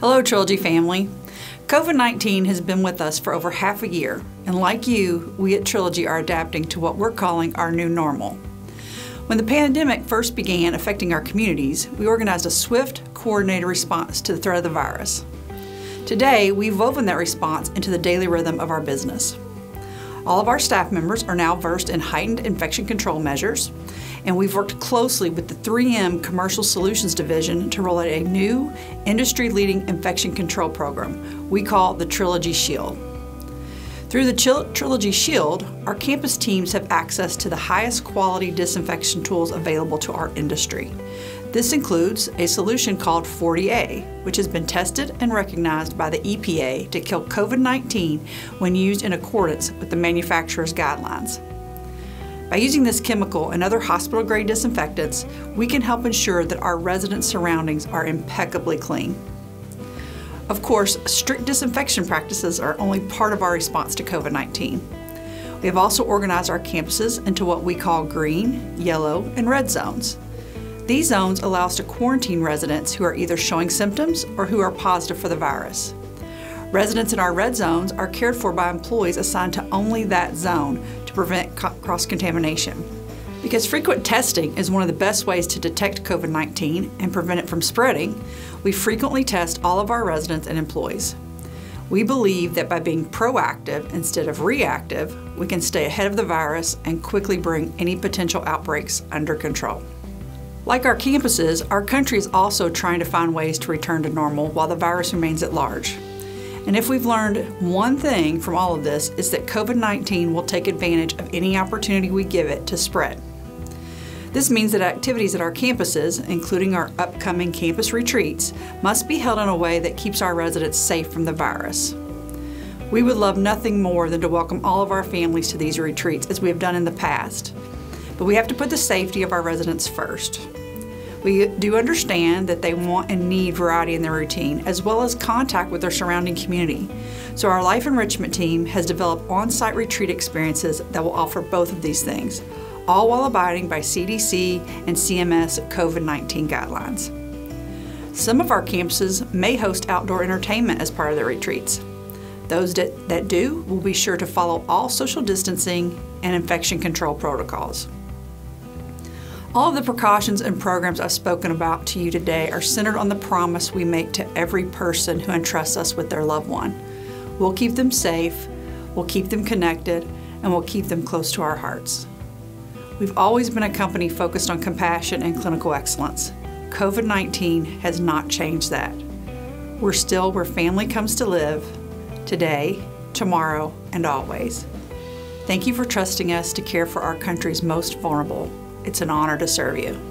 Hello, Trilogy family. COVID 19 has been with us for over half a year, and like you, we at Trilogy are adapting to what we're calling our new normal. When the pandemic first began affecting our communities, we organized a swift, coordinated response to the threat of the virus. Today, we've woven that response into the daily rhythm of our business. All of our staff members are now versed in heightened infection control measures, and we've worked closely with the 3M Commercial Solutions Division to roll out a new industry-leading infection control program we call the Trilogy Shield. Through the Trilogy Shield, our campus teams have access to the highest quality disinfection tools available to our industry. This includes a solution called 40A, which has been tested and recognized by the EPA to kill COVID-19 when used in accordance with the manufacturer's guidelines. By using this chemical and other hospital-grade disinfectants, we can help ensure that our resident surroundings are impeccably clean. Of course, strict disinfection practices are only part of our response to COVID-19. We have also organized our campuses into what we call green, yellow, and red zones. These zones allow us to quarantine residents who are either showing symptoms or who are positive for the virus. Residents in our red zones are cared for by employees assigned to only that zone to prevent cross-contamination. Because frequent testing is one of the best ways to detect COVID-19 and prevent it from spreading, we frequently test all of our residents and employees. We believe that by being proactive instead of reactive, we can stay ahead of the virus and quickly bring any potential outbreaks under control. Like our campuses, our country is also trying to find ways to return to normal while the virus remains at large. And if we've learned one thing from all of this, is that COVID 19 will take advantage of any opportunity we give it to spread. This means that activities at our campuses, including our upcoming campus retreats, must be held in a way that keeps our residents safe from the virus. We would love nothing more than to welcome all of our families to these retreats as we have done in the past. But we have to put the safety of our residents first. We do understand that they want and need variety in their routine, as well as contact with their surrounding community. So our Life Enrichment team has developed on-site retreat experiences that will offer both of these things, all while abiding by CDC and CMS COVID-19 guidelines. Some of our campuses may host outdoor entertainment as part of their retreats. Those that, that do will be sure to follow all social distancing and infection control protocols. All of the precautions and programs I've spoken about to you today are centered on the promise we make to every person who entrusts us with their loved one. We'll keep them safe, we'll keep them connected, and we'll keep them close to our hearts. We've always been a company focused on compassion and clinical excellence. COVID 19 has not changed that. We're still where family comes to live today, tomorrow, and always. Thank you for trusting us to care for our country's most vulnerable. It's an honor to serve you.